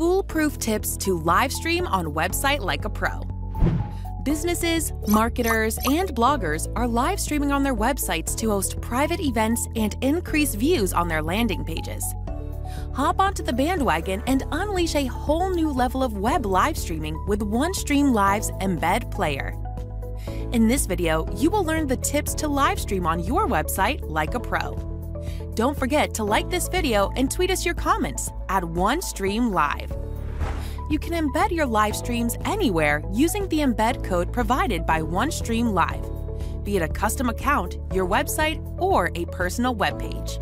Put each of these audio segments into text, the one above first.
foolproof tips to live stream on website like a pro. Businesses, marketers, and bloggers are live streaming on their websites to host private events and increase views on their landing pages. Hop onto the bandwagon and unleash a whole new level of web live streaming with OneStream Live's Embed Player. In this video, you will learn the tips to live stream on your website like a pro. Don't forget to like this video and tweet us your comments at OneStreamLive. You can embed your live streams anywhere using the embed code provided by OneStream Live, be it a custom account, your website, or a personal web page.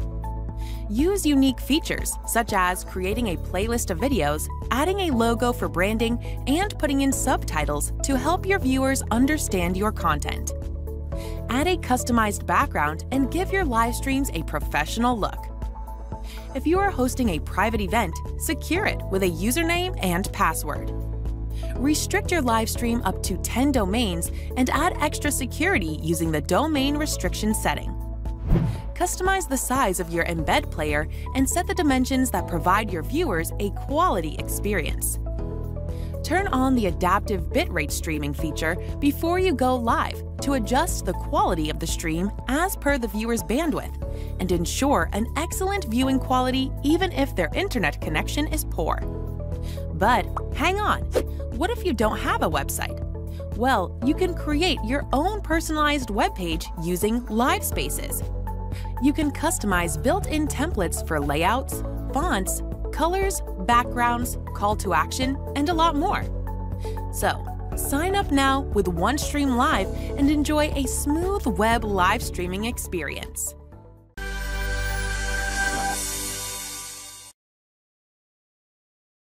Use unique features such as creating a playlist of videos, adding a logo for branding, and putting in subtitles to help your viewers understand your content. Add a customized background and give your live streams a professional look. If you are hosting a private event, secure it with a username and password. Restrict your live stream up to 10 domains and add extra security using the domain restriction setting. Customize the size of your embed player and set the dimensions that provide your viewers a quality experience. Turn on the adaptive bitrate streaming feature before you go live to adjust the quality of the stream as per the viewer's bandwidth and ensure an excellent viewing quality even if their internet connection is poor. But hang on, what if you don't have a website? Well, you can create your own personalized web page using LiveSpaces. You can customize built-in templates for layouts, fonts, colors, backgrounds, call to action, and a lot more. So, sign up now with OneStream Live and enjoy a smooth web live streaming experience.